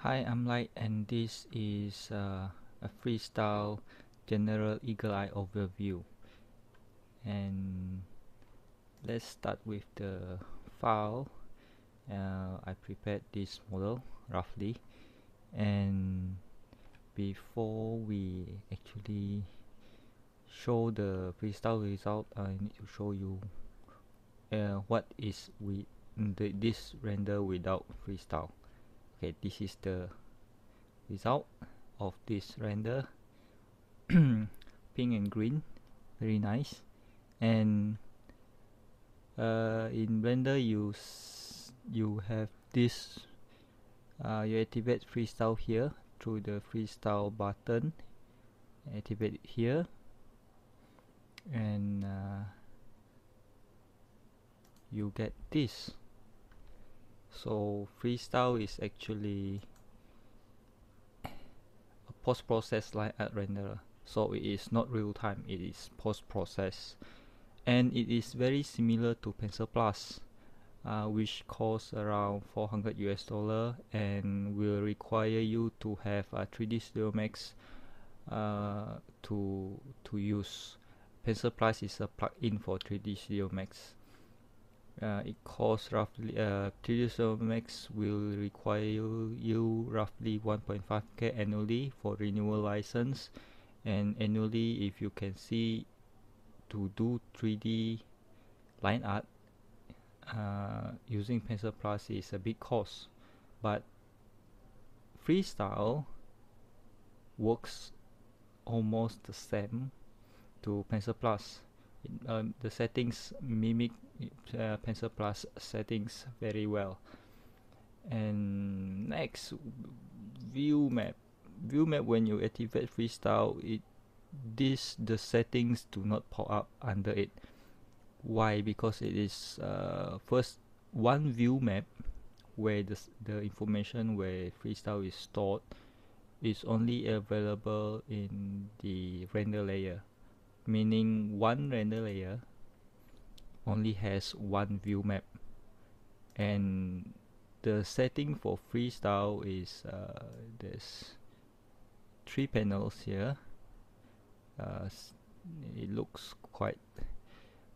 Hi, I'm Light and this is uh, a freestyle general eagle eye overview. And let's start with the file. Uh, I prepared this model roughly. And before we actually show the freestyle result I need to show you uh, what is with the, this render without freestyle okay this is the result of this render. Pink and green very nice. And uh, in blender you you have this uh, you activate freestyle here through the freestyle button. Activate it here. And uh, you get this so freestyle is actually a post-process line art renderer so it is not real time it is post-process. And it is very similar to pencil plus uh, which costs around 400 US dollar and will require you to have a 3D Studio Max uh, to to use. Pencil plus is a plugin for 3D Studio Max uh, it costs roughly uh, 3ds max will require you roughly 1.5k annually for renewal license. And annually if you can see to do 3d line art uh, using pencil plus is a big cost. But freestyle works almost the same to pencil plus. Um, the settings mimic uh, pencil plus settings very well. And next view map. View map when you activate freestyle it this the settings do not pop up under it. Why? Because it is uh, first one view map where the, the information where freestyle is stored is only available in the render layer. Meaning one render layer only has one view map. And the setting for freestyle is uh, there's three panels here. Uh, it looks quite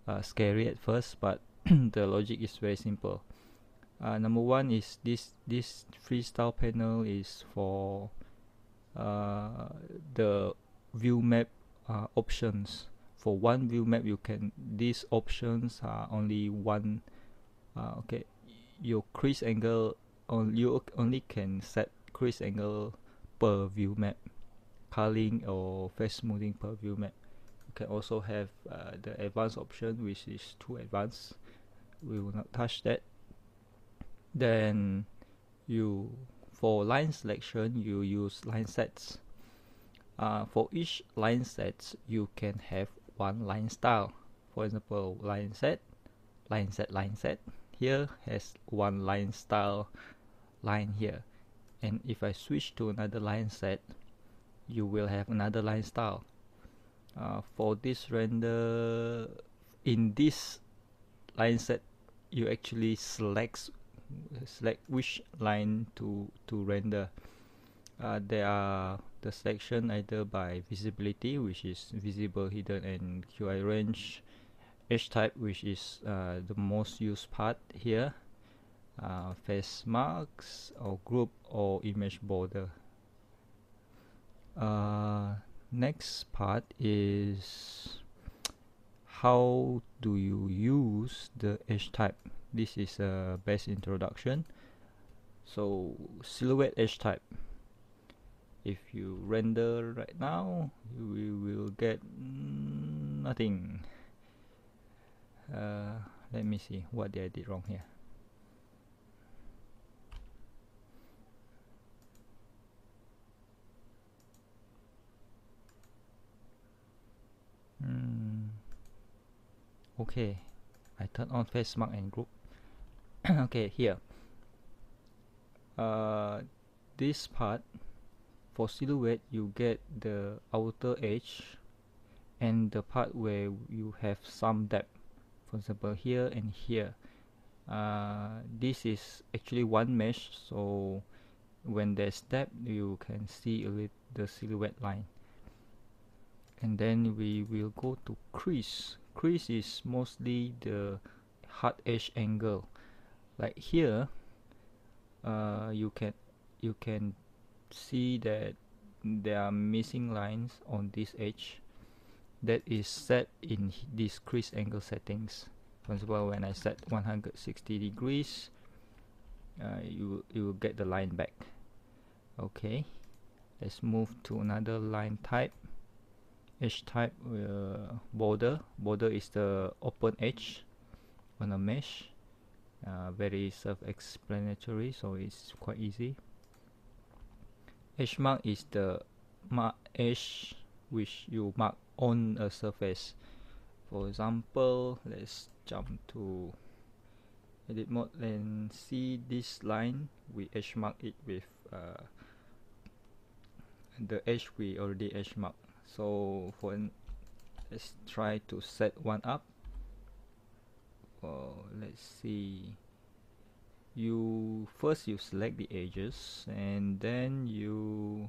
uh, scary at first but the logic is very simple. Uh, number one is this this freestyle panel is for uh, the view map uh, options for one view map you can these options are only one uh, okay. Your crease angle on you only can set crease angle per view map culling or face smoothing per view map. You can also have uh, the advanced option which is too advanced we will not touch that. Then you for line selection you use line sets. Uh, for each line set you can have one line style. For example line set line set line set. Here has one line style line here. And if I switch to another line set you will have another line style. Uh, for this render in this line set you actually select select which line to to render. Uh, there are the selection either by visibility which is visible hidden and QI range edge type which is uh, the most used part here. Uh, face marks or group or image border. Uh, next part is how do you use the edge type? This is a best introduction. So silhouette edge type if you render right now you will get nothing. Uh, let me see what did I did wrong here. Mm. okay. I turn on face mark and group. Okay here. Uh, this part for silhouette you get the outer edge and the part where you have some depth. For example here and here. Uh, this is actually one mesh so when there's depth you can see a the silhouette line. And then we will go to crease. Crease is mostly the hard edge angle. Like here uh, you can you can see that there are missing lines on this edge that is set in this crease angle settings. For example when I set 160 degrees uh, you you will get the line back. Okay let's move to another line type. Edge type uh, border. Border is the open edge on a mesh. Uh, very self-explanatory so it's quite easy edge mark is the mark edge which you mark on a surface. For example let's jump to edit mode and see this line. We edge mark it with uh, the edge we already edge mark. So for let's try to set one up. Let's see you first you select the edges and then you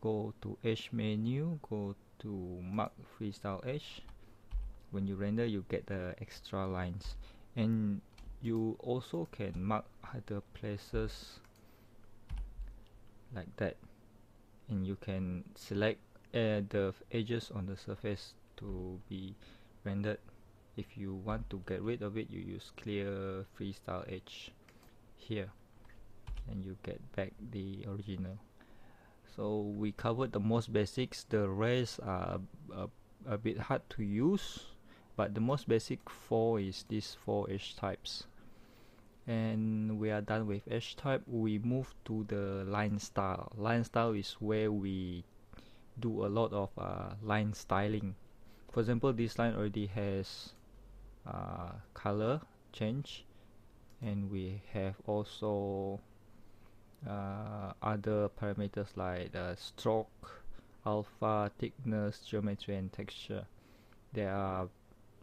go to edge menu go to mark freestyle edge when you render you get the extra lines. And you also can mark other places like that. And you can select uh, the edges on the surface to be rendered. If you want to get rid of it you use clear freestyle edge here and you get back the original. So we covered the most basics. The rest are a, a bit hard to use but the most basic four is these four edge types. And we are done with edge type. We move to the line style. Line style is where we do a lot of uh, line styling. For example this line already has uh, color change and we have also uh, other parameters like the stroke alpha thickness geometry and texture. They are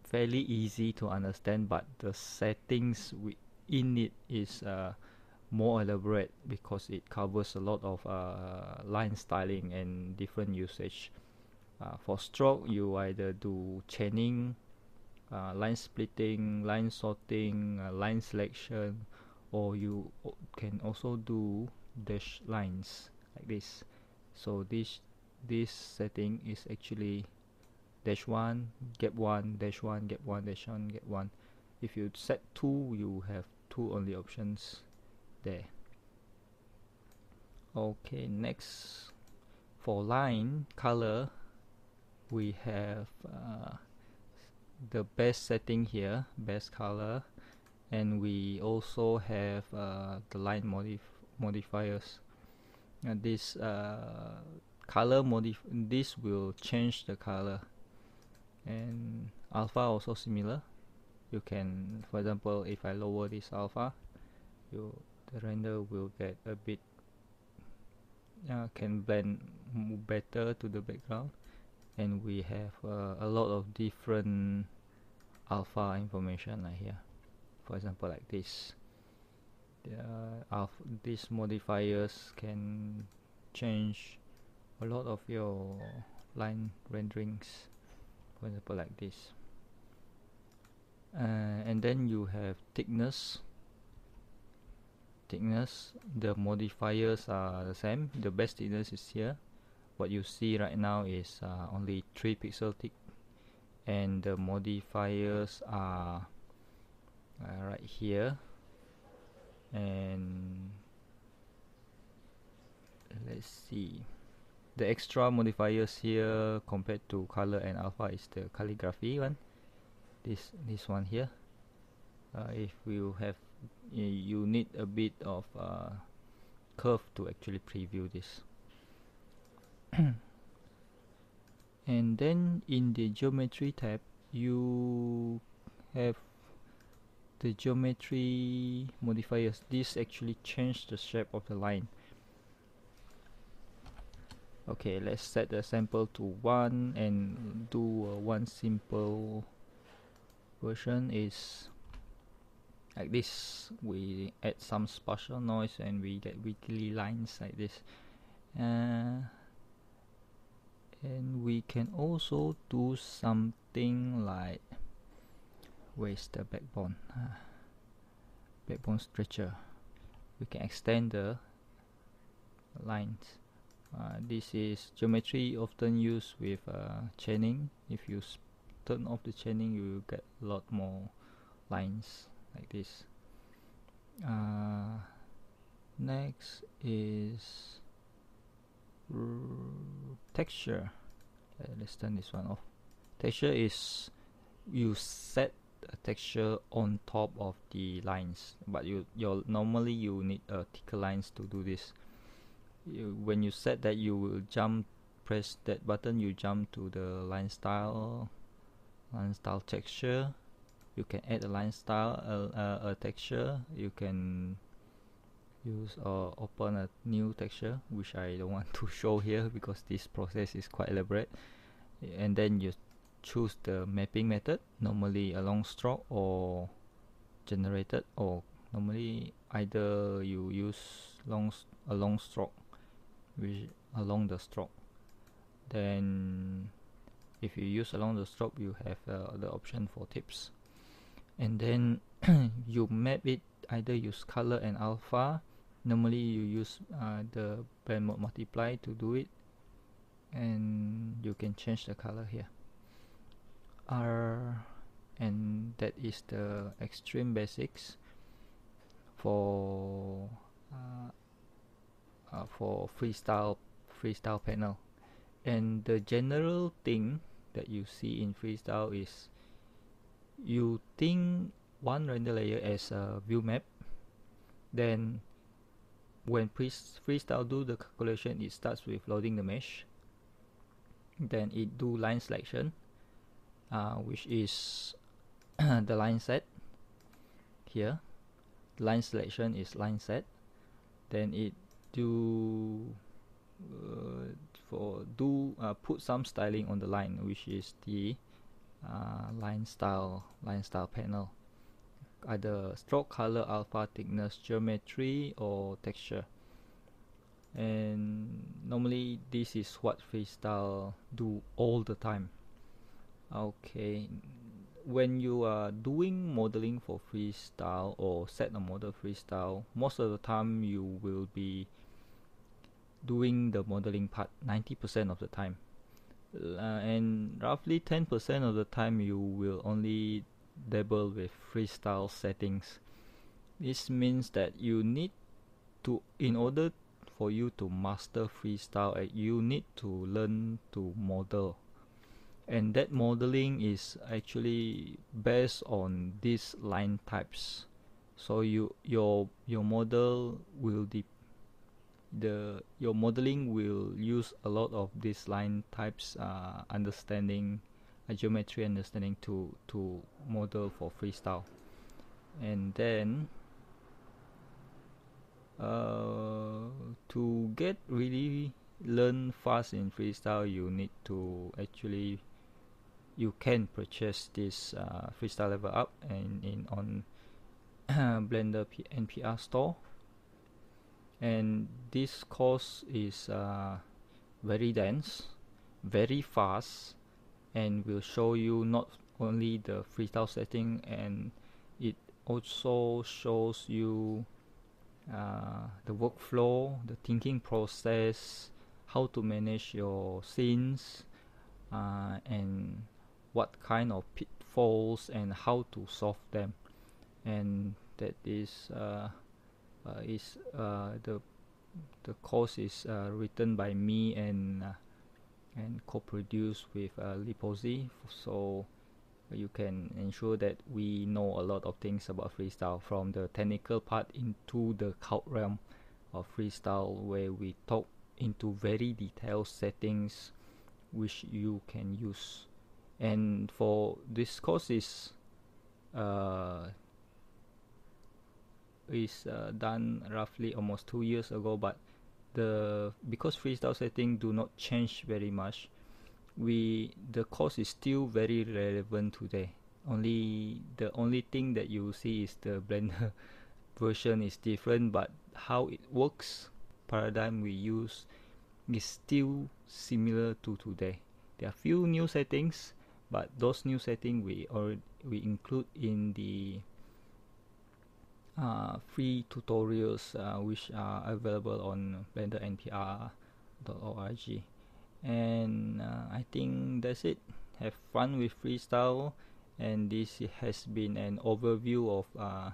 fairly easy to understand but the settings in it is uh, more elaborate because it covers a lot of uh, line styling and different usage. Uh, for stroke you either do chaining uh, line splitting line sorting uh, line selection or you can also do dash lines like this. So this this setting is actually dash 1 gap 1 dash 1 gap 1 dash 1 gap 1 if you set 2 you have two only options there. Okay next for line color we have uh, the best setting here best color and we also have uh, the line modif modifiers. And this uh, color modif this will change the color. And alpha also similar. You can for example if I lower this alpha you the render will get a bit uh, can blend better to the background and we have uh, a lot of different alpha information like here. For example like this. Uh, these modifiers can change a lot of your line renderings for example like this. Uh, and then you have thickness. Thickness the modifiers are the same. The best thickness is here what you see right now is uh, only 3 pixel thick and the modifiers are uh, right here. And let's see. The extra modifiers here compared to color and alpha is the calligraphy one. This this one here. Uh, if you have you need a bit of uh, curve to actually preview this and then in the geometry tab you have the geometry modifiers. This actually change the shape of the line. Okay let's set the sample to 1 and do uh, one simple version. Is like this. We add some spatial noise and we get wiggly lines like this. Uh, and we can also do something like where's the backbone uh, backbone stretcher. We can extend the lines. Uh, this is geometry often used with uh, chaining. If you turn off the chaining you will get a lot more lines like this. Uh, next is texture. Let's turn this one off. Texture is you set a texture on top of the lines but you you normally you need a uh, thicker lines to do this. You, when you set that you will jump press that button you jump to the line style line style texture. You can add a line style uh, uh, a texture. You can use or open a new texture which I don't want to show here because this process is quite elaborate. And then you choose the mapping method normally a long stroke or generated or normally either you use long a long stroke which along the stroke then if you use along the stroke you have uh, the option for tips. And then you map it either use color and alpha normally you use uh, the blend mode multiply to do it and you can change the color here. R and that is the extreme basics for uh, uh, for freestyle freestyle panel. And the general thing that you see in freestyle is you think one render layer as a view map then when freestyle do the calculation it starts with loading the mesh. Then it do line selection uh, which is the line set here. Line selection is line set. Then it do uh, for do uh, put some styling on the line which is the uh, line style line style panel either stroke color alpha thickness geometry or texture. And normally this is what freestyle do all the time. Okay. When you are doing modeling for freestyle or set a model freestyle most of the time you will be doing the modeling part 90% of the time. Uh, and roughly 10% of the time you will only dabble with freestyle settings. This means that you need to in order for you to master freestyle uh, you need to learn to model. And that modeling is actually based on these line types. So you your your model will depend the your modeling will use a lot of these line types uh, understanding uh, geometry understanding to to model for freestyle. And then uh, to get really learn fast in freestyle you need to actually you can purchase this uh, freestyle level up and in on blender P npr store. And this course is uh, very dense very fast and will show you not only the freestyle setting and it also shows you uh, the workflow the thinking process how to manage your scenes uh, and what kind of pitfalls and how to solve them. And that is uh, uh, is uh, the the course is uh, written by me and and co-produced with uh, so you can ensure that we know a lot of things about freestyle from the technical part into the cult realm of freestyle where we talk into very detailed settings which you can use. And for this course is uh, is uh, done roughly almost two years ago but the because freestyle setting do not change very much we the course is still very relevant today. Only the only thing that you see is the blender version is different but how it works paradigm we use is still similar to today. There are few new settings but those new settings we already we include in the uh, free tutorials uh, which are available on blender npr.org and uh, i think that's it. Have fun with freestyle. And this has been an overview of uh,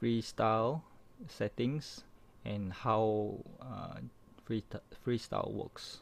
freestyle settings and how uh, free freestyle works